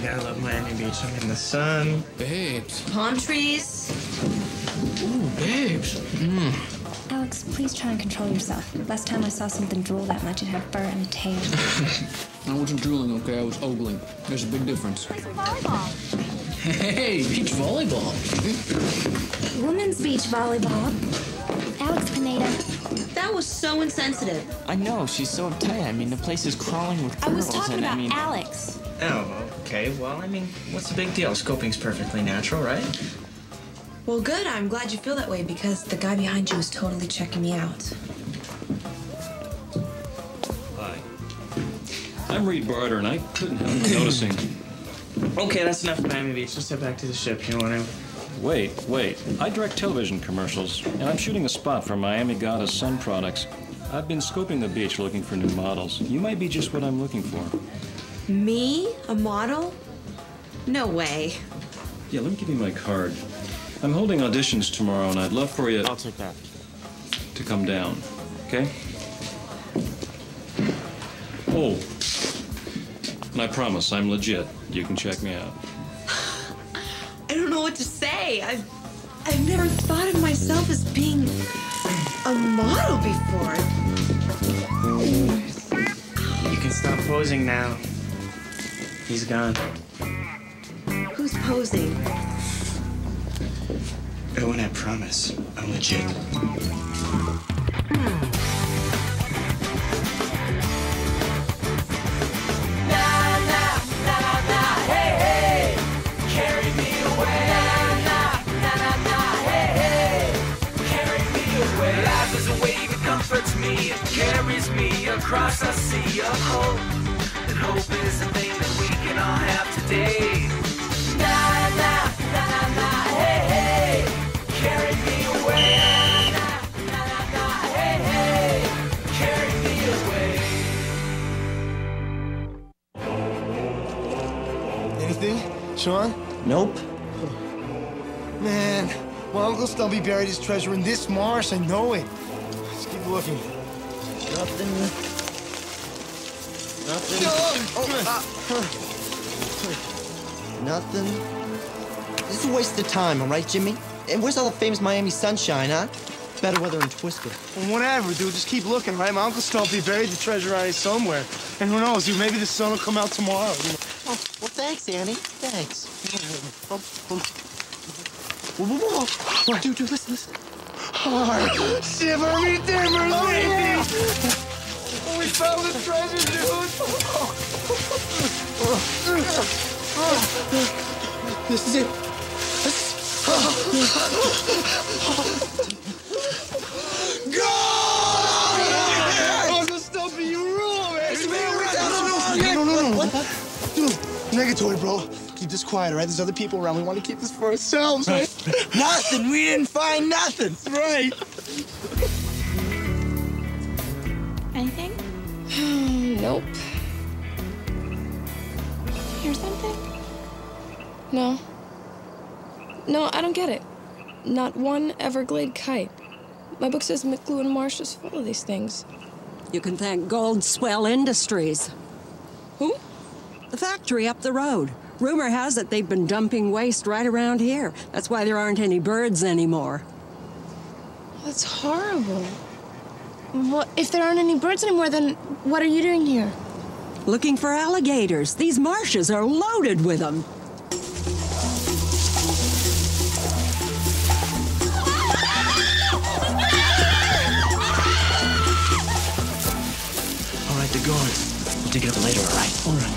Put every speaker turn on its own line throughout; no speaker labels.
you gotta love Miami Beach. I'm in the sun.
Babes.
Palm trees.
Ooh, babes. Mm.
Alex, please try and control yourself. Last time I saw something drool that much, it had fur and a tail.
I wasn't drooling, okay? I was ogling. There's a big difference.
Play some volleyball.
Hey, beach volleyball.
Women's beach volleyball. Alex Pineda.
That was so insensitive.
I know, she's so uptight. I mean, the place is crawling with girls.
I
girls.
was talking
and,
about
I mean,
Alex.
Oh, okay. Well, I mean, what's the big deal? Scoping's perfectly natural, right?
Well, good. I'm glad you feel that way because the guy behind you is totally checking me out.
Hi. I'm Reed Barter, and I couldn't help noticing.
Okay, that's enough Miami Beach. Let's head back to the ship. You know what I mean?
Wait, wait. I direct television commercials, and I'm shooting a spot for Miami Goddess Sun Products. I've been scoping the beach looking for new models. You might be just what I'm looking for.
Me? A model? No way.
Yeah, let me give you my card. I'm holding auditions tomorrow, and I'd love for you
I'll take that.
to come down. Okay? Oh. And I promise, I'm legit. You can check me out.
I don't know what to say. I've, I've never thought of myself as being a model before.
You can stop posing now. He's gone.
Who's posing?
Owen, I promise. I'm legit.
Life is a wave, it comforts me, it carries me across a sea of hope. And hope is the thing
Sean?
Nope.
Man, my Uncle Stumpy buried his treasure in this marsh. I know it. Let's keep looking.
Nothing. Nothing. Oh, ah. Nothing. This is a waste of time, all right, Jimmy? And where's all the famous Miami sunshine, huh? Better weather in Twister.
Well, whatever, dude. Just keep looking, right? My Uncle Stumpy buried the treasure out here somewhere. And who knows, dude, maybe the sun will come out tomorrow. You know?
Oh, well, thanks, Annie. Thanks.
Whoa, whoa, whoa, whoa. Dude, dude, listen, listen. Heart, shiver me timbers, baby! Oh, we found the treasure, dude! This is it. Go! Negatory, bro. Keep this quiet, all right? There's other people around. We want to keep this for ourselves, right?
nothing. We didn't find nothing.
right.
Anything?
Nope.
Hear something?
No. No, I don't get it. Not one Everglade kite. My book says McLuhan Marsh is full of these things.
You can thank Gold Swell Industries.
Who?
The factory up the road. Rumor has it they've been dumping waste right around here. That's why there aren't any birds anymore.
That's horrible. Well, if there aren't any birds anymore, then what are you doing here?
Looking for alligators. These marshes are loaded with them.
All right, they're gone. We'll dig it up later, all right? All right.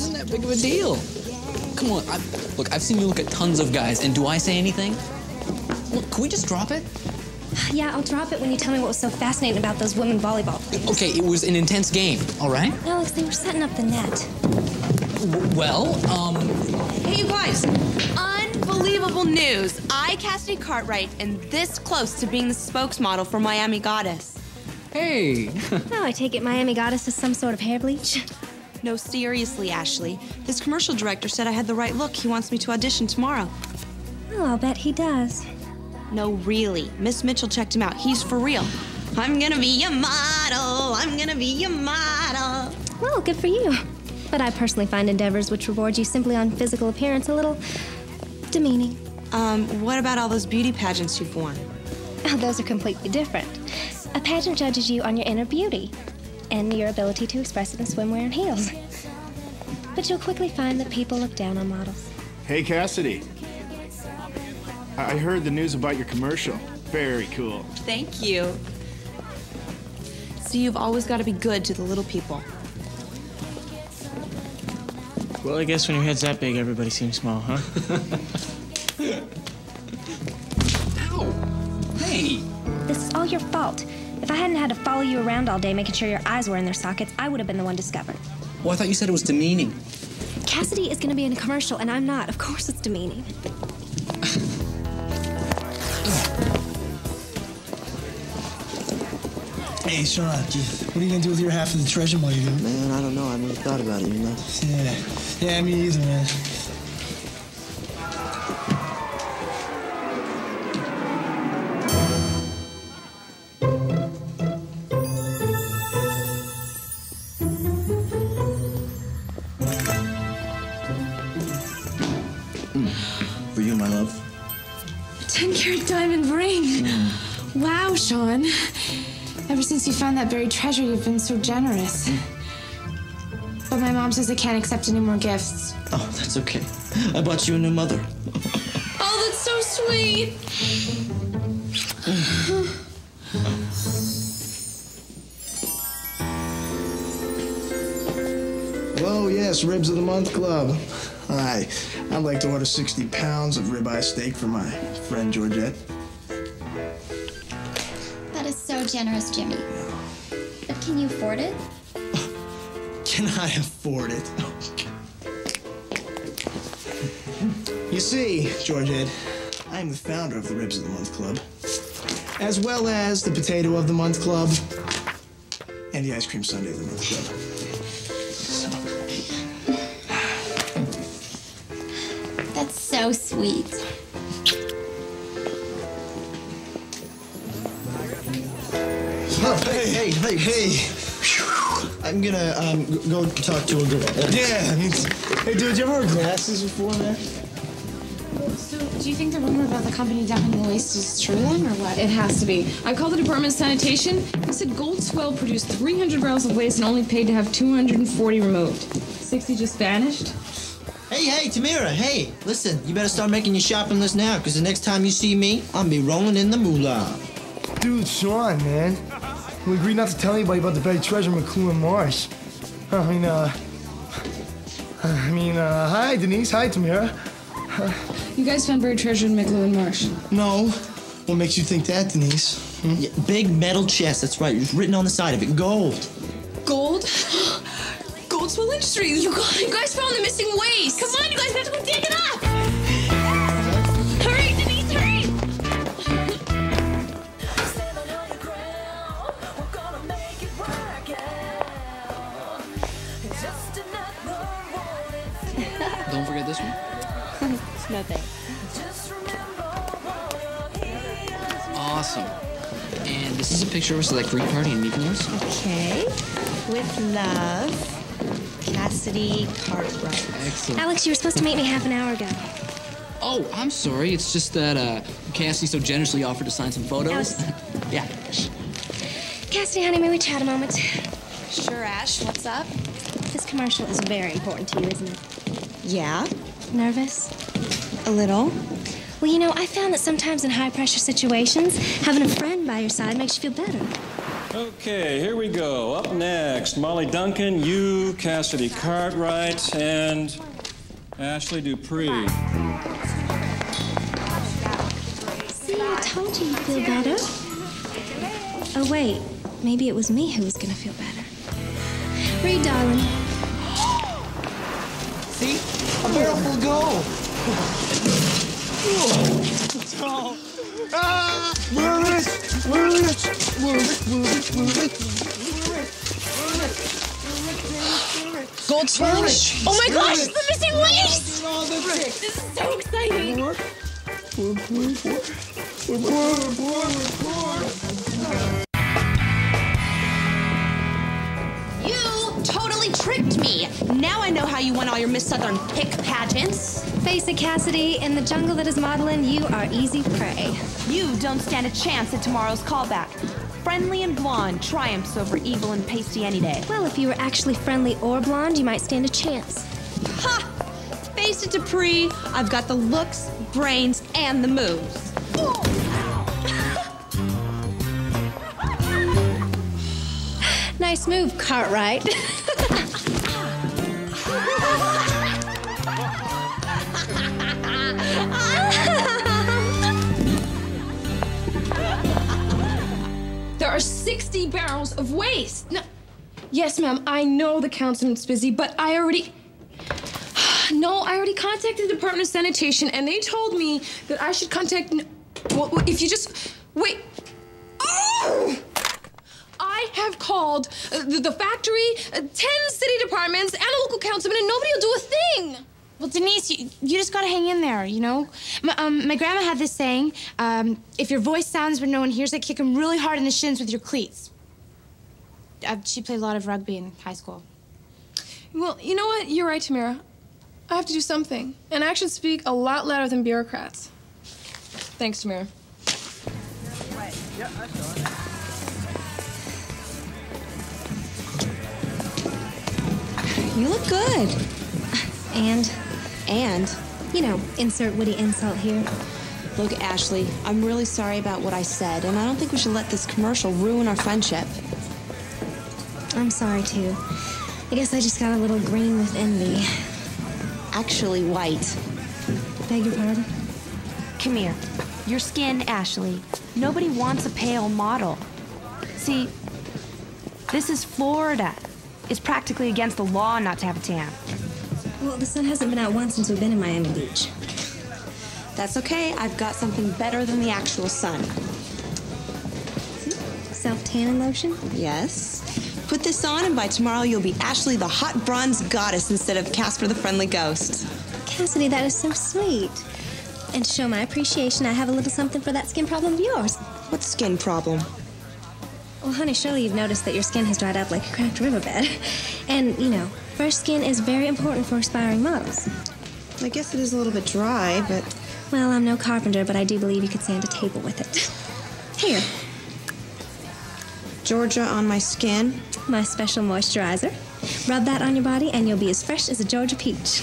It wasn't that big of a deal. Come on, I, look, I've seen you look at tons of guys, and do I say anything? Look, can we just drop it?
Yeah, I'll drop it when you tell me what was so fascinating about those women volleyball players.
Okay, it was an intense game, all right?
Alex, they were setting up the net.
W- well, um,
Hey, you guys! Unbelievable news! I, Cassidy Cartwright, am this close to being the spokesmodel for Miami Goddess.
hey.
Oh, I take it Miami Goddess is some sort of hair bleach.
No, seriously, Ashley. This commercial director said I had the right look. He wants me to audition tomorrow.
Oh, I'll bet he does.
No, really. Miss Mitchell checked him out. He's for real. I'm gonna be a model. I'm gonna be your model.
Well, good for you. But I personally find endeavors which reward you simply on physical appearance a little demeaning.
Um, what about all those beauty pageants you've won?
Oh, those are completely different. A pageant judges you on your inner beauty and your ability to express it in swimwear and heels. But you'll quickly find that people look down on models.
Hey, Cassidy. I I heard the news about your commercial. Very cool.
Thank you. So you've always got to be good to the little people.
Well, I guess when your head's that big, everybody seems small, huh?
Hey!
This is all your fault. If I hadn't had to follow you around all day making sure your eyes were in their sockets, I would have been the one discovered.
Well, I thought you said it was demeaning.
Cassidy is going to be in a commercial, and I'm not. Of course, it's demeaning.
Hey, Sean, gee, what are you gonna do with your half of the treasure while you're dude?
Man, I don't know. I never thought about it, you know?
Yeah. Yeah, me either, man.
Sean. Ever since you found that buried treasure, you've been so generous. But my mom says I can't accept any more gifts.
Oh, that's okay. I bought you a new mother.
Oh, that's so sweet.
Whoa, yes, Ribs of the Month Club. Hi, I'd like to order 60 pounds of ribeye steak for my friend Georgette.
Is so generous, Jimmy. But can you afford it?
Can I afford it? You see, Georgette, I am the founder of the Ribs of the Month Club, as well as the Potato of the Month Club and the Ice Cream Sundae of the Month Club.
That's so sweet.
Hey, hey, hey, hey. I'm gonna um, go talk to a girl.
Yeah. Hey, dude, you ever wear glasses before, man?
So, do you think the rumor about the company dumping the waste is true then, or what?
It has to be. I called the Department of Sanitation. They said Goldswell produced 300 barrels of waste and only paid to have 240 removed. 60 just vanished.
Hey, hey, Tamira, hey, listen, you better start making your shopping list now, because the next time you see me, I'll be rolling in the moolah.
Dude, Sean, man. We agreed not to tell anybody about the buried treasure in McLuhan Marsh. I mean, uh. I mean, uh, hi, Denise. Hi, Tamira.
You guys found buried treasure in McLuhan Marsh.
No. What makes you think that, Denise? Hmm? Yeah, big metal chest, that's right. It's written on the side of it, gold.
Gold? Gold Swell Industries. You guys,
You guys found the missing waste.
Come on, you guys have to go dig it up!
No thanks.
Awesome. And this is a picture of us at that Greek party in Mykonos.
Okay. With love, Cassidy Cartwright.
Excellent.
Alex, you were supposed to meet me half an hour ago.
Oh, I'm sorry. It's just that uh, Cassie so generously offered to sign some photos.
Alex.
yeah.
Cassidy, honey, may we chat a moment?
Sure, Ash, what's up?
This commercial is very important to you, isn't it?
Yeah,
Nervous?
A little.
Well, you know, I found that sometimes in high pressure situations, having a friend by your side makes you feel better.
Okay, here we go. Up next, Molly Duncan, you, Cassidy Cartwright, and Ashley Dupree.
See, I told you you'd feel better. Oh, wait. Maybe it was me who was gonna feel better. Reed, darling.
See? A barrel full of gold.
Ah! We're?
Oh my gosh, it's the missing waste!
This
is so exciting.
Totally tricked me. Now I know how you won all your Miss Southern pick pageants.
Face it, Cassidy, in the jungle that is modeling, you are easy prey.
You don't stand a chance at tomorrow's callback. Friendly and blonde triumphs over evil and pasty any day.
Well, if you were actually friendly or blonde, you might stand a chance.
Ha! Face it, Dupree. I've got the looks, brains, and the moves.
Nice move, Cartwright.
There are 60 barrels of waste. No. Yes, ma'am, I know the councilman's busy, but I already. No, I already contacted the Department of Sanitation, and they told me that I should contact. Well, if you just. Wait. Oh! I have called uh, the, the factory, uh, 10 city departments, and a local councilman, and nobody will do a thing.
Well, Denise, you, you just gotta hang in there, you know? My, um, my grandma had this saying um, if your voice sounds when no one hears it, kick him really hard in the shins with your cleats. Uh, she played a lot of rugby in high school.
Well, you know what? You're right, Tamara. I have to do something, and actions speak a lot louder than bureaucrats. Thanks, Tamara.
You look good.
And?
And?
You know, insert witty insult here.
Look, Ashley, I'm really sorry about what I said, and I don't think we should let this commercial ruin our friendship.
I'm sorry, too. I guess I just got a little green with envy.
Actually, white.
Beg your pardon?
Come here. Your skin, Ashley. Nobody wants a pale model. See, this is Florida. It's practically against the law not to have a tan.
Well, the sun hasn't been out once since we've been in Miami Beach.
That's okay. I've got something better than the actual sun.
Self tanning lotion?
Yes. Put this on, and by tomorrow you'll be Ashley the hot bronze goddess instead of Casper the friendly ghost.
Cassidy, that is so sweet. And to show my appreciation, I have a little something for that skin problem of yours.
What skin problem?
Well, honey, surely you've noticed that your skin has dried up like a cracked riverbed. And, you know, fresh skin is very important for aspiring models.
I guess it is a little bit dry, but.
Well, I'm no carpenter, but I do believe you could sand a table with it. Here.
Georgia on my skin.
My special moisturizer. Rub that on your body, and you'll be as fresh as a Georgia peach.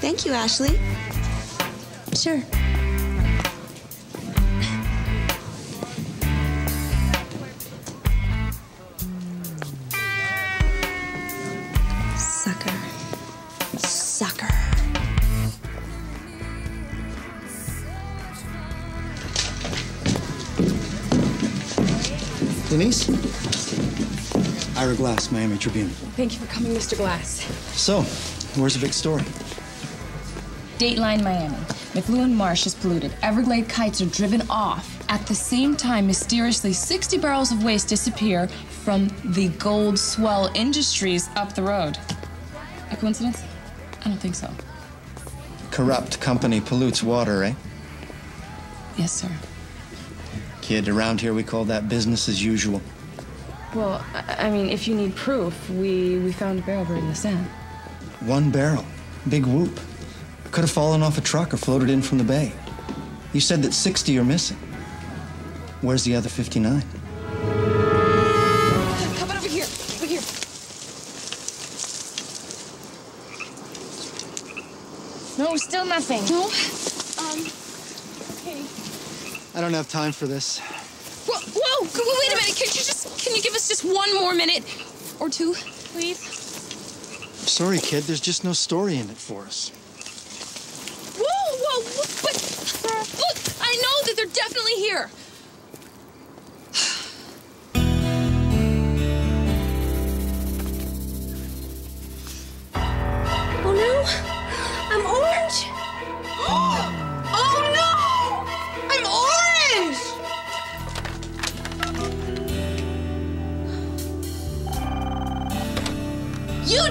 Thank you, Ashley.
Sure.
Denise? Ira Glass, Miami Tribune.
Thank you for coming, Mr. Glass.
So, where's the big story?
Dateline Miami. McLuhan Marsh is polluted. Everglade kites are driven off. At the same time, mysteriously, 60 barrels of waste disappear from the Gold Swell Industries up the road. A coincidence? I don't think so.
Corrupt company pollutes water, eh?
Yes, sir.
Kid, around here we call that business as usual.
Well, I I mean, if you need proof, we, we found a barrel buried in the sand.
One barrel. Big whoop. Could have fallen off a truck or floated in from the bay. You said that 60 are missing. Where's the other 59?
Come on over here. Over here.
No, still nothing.
No?
I don't have time for this.
Whoa, whoa, wait a minute. Could you just, can you give us just one more minute or two, please?
I'm Sorry, kid, there's just no story in it for us.
Whoa, whoa, look, but look, I know that they're definitely here.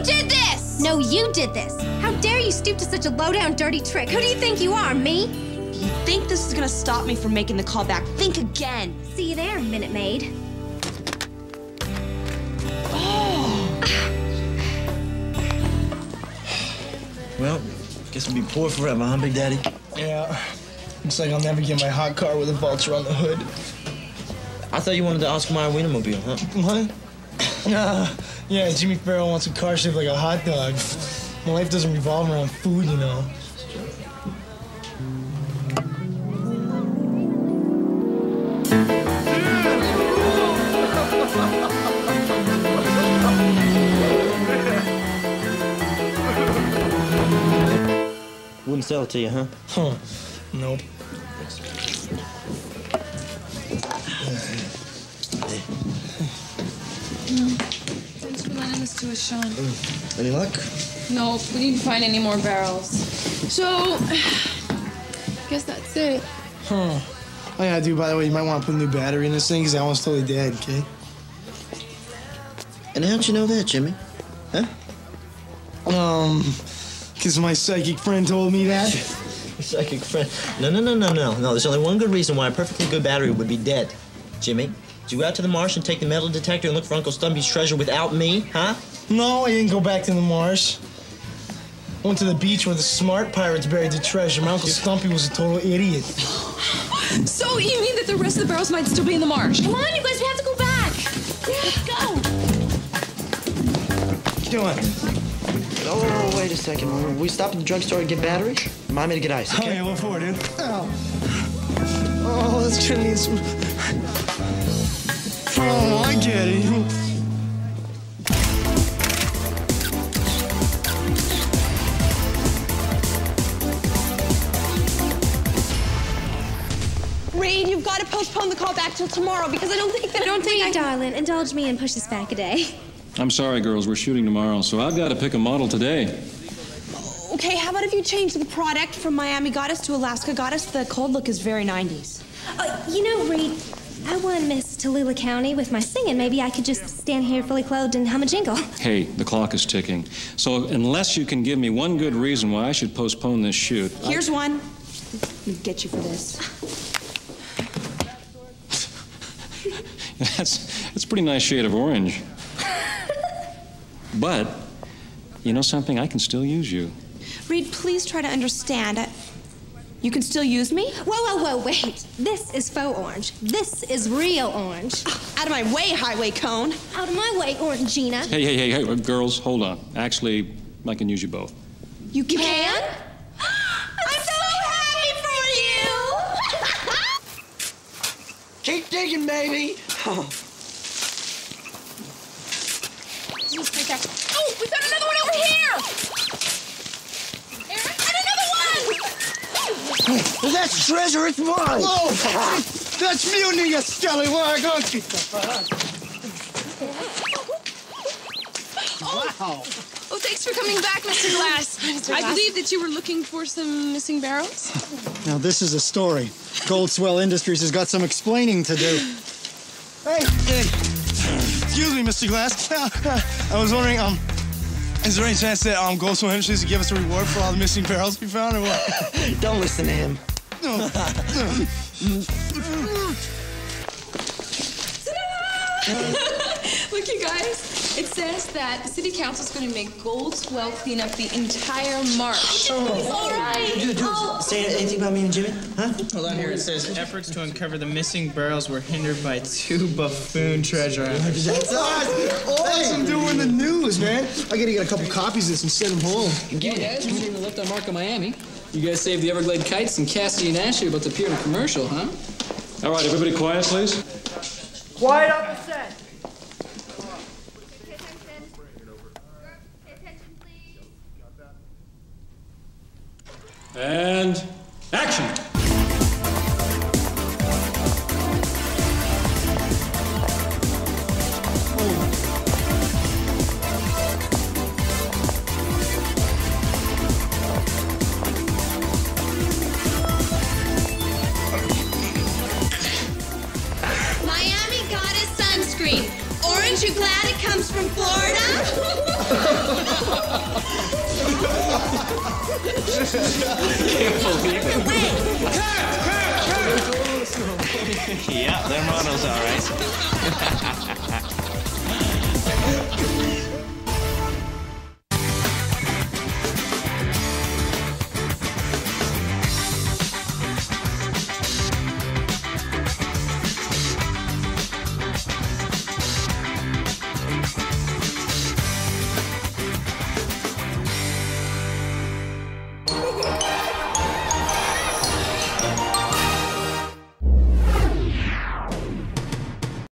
did this! No, you did this. How dare you stoop to such a low-down dirty trick? Who do you think you are, me?
If you think this is gonna stop me from making the call back, think again.
See you there, Minute Maid.
Oh.
Well, guess we'll be poor forever, huh, Big Daddy?
Yeah. Looks like I'll never get my hot car with a vulture on the hood.
I thought you wanted the Oscar Mayer Wienermobile, huh?
What? Uh, yeah, Jimmy Farrell wants a car shaped like a hot dog. My life doesn't revolve around food, you know.
Wouldn't sell it to you, huh?
Huh. Nope.
To us, Sean.
Any luck?
No, we didn't find any more barrels. So, I guess that's it.
Huh. Oh, yeah, dude, by the way, you might want to put a new battery in this thing because that one's totally dead, okay?
And how'd you know that, Jimmy? Huh?
Um, because my psychic friend told me that.
Psychic friend. No, no, no, no, no. No, there's only one good reason why a perfectly good battery would be dead. Jimmy, did you go out to the marsh and take the metal detector and look for Uncle Stumpy's treasure without me, huh?
No, I didn't go back to the marsh. I went to the beach where the smart pirates buried the treasure. My Uncle Stumpy was a total idiot.
So, you mean that the rest of the barrels might still be in the marsh? Come on, you guys, we have to go back. Let's go.
What you doing?
Oh, wait a second. We stop at the drugstore and get battery? Remind me to get ice,
Oh,
okay?
yeah, what for, dude? Ow. Oh, that's gonna need some. Oh, I get it.
Postpone the call back till tomorrow because I don't think that.
I don't think, I, darling, indulge me and push this back a day.
I'm sorry, girls. We're shooting tomorrow, so I've got to pick a model today.
Okay, how about if you change the product from Miami Goddess to Alaska Goddess? The cold look is very 90s.
Uh, you know, Reed, I won Miss Tallulah County with my singing. Maybe I could just stand here fully clothed and hum a jingle.
Hey, the clock is ticking. So unless you can give me one good reason why I should postpone this shoot, I-
Here's one. Let me get you for this.
That's that's a pretty nice shade of orange. but you know something? I can still use you.
Reed, please try to understand. I- You can still use me?
Whoa, whoa, whoa, wait. This is faux orange. This is real orange.
Out of my way, highway cone.
Out of my way, Orangina.
Hey, hey, hey, hey, girls, hold on. Actually, I can use you both.
You can?
I'm so happy for you!
Keep digging, baby. Oh.
Oh, we found another one over here! Aaron, and another one!
That's treasure. It's mine.
Whoa! Oh. That's mutiny, you scallywag, aren't you? Oh.
Wow. Oh, thanks for coming back, Mr. Glass. I
Glass.
believe that you were looking for some missing barrels.
Now, this is a story. Gold Swell Industries has got some explaining to do.
Hey, hey. Excuse me, Mr. Glass. I was wondering, um, is there any chance that um, Goldsmith Industries would give us a reward for all the missing barrels we found, or what?
Don't listen to him.
No.
Look, you guys. It says that the city council is going to make Gold Swell clean up the entire marsh. Oh.
All right. Say anything about me and Jimmy? Huh?
Hold on here. It says efforts to uncover the missing barrels were hindered by two buffoon treasure hunters.
That's awesome doing the news, man. I gotta get a couple copies of this and send them home.
Yeah, guys, we even left on Marco Miami. You guys saved the Everglade kites, and Cassidy and Ashley are about to appear in a commercial, huh?
All right, everybody quiet, please.
Quiet on the set.
And
Can't believe it.
Cut! Cut! Cut! yeah, their model's alright.